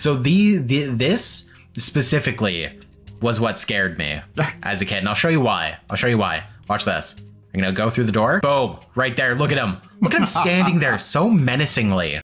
So the, the this specifically was what scared me ah. as a kid, and I'll show you why. I'll show you why. Watch this. I'm gonna go through the door. Boom, right there. Look at him. Look at him standing there so menacingly.